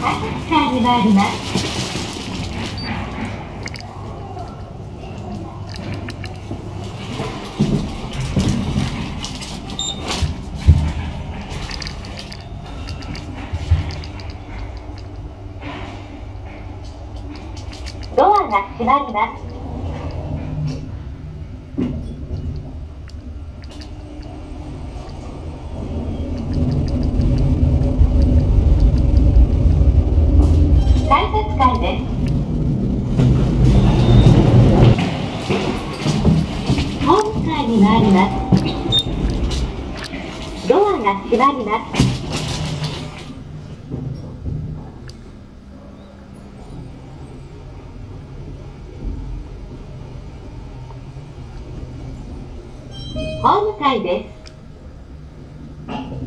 札会に参ります。ドアが閉まります。改札会です。ホーム会に参ります。ドアが閉まります。ホーム会です。